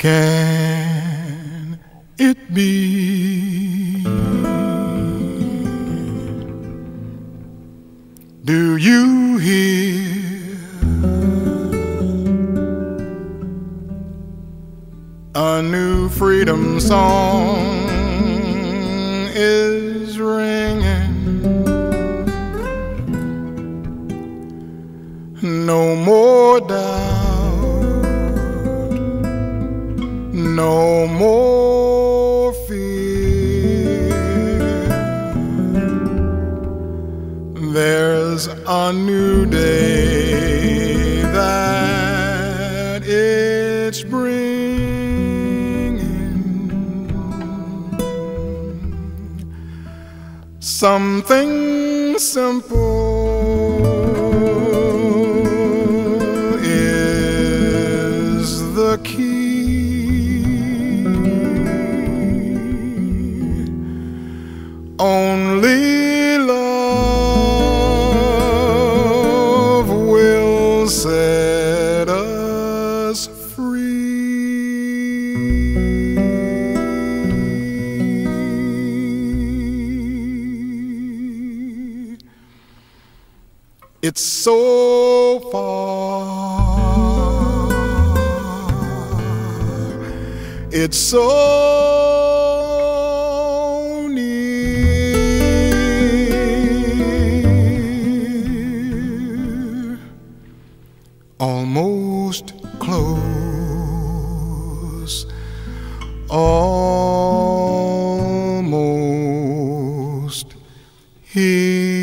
Can it be? Do you hear a new freedom song is ringing? No more fear. There's a new day that it's bringing. Something simple It's so far. It's so near. Almost close. Almost here.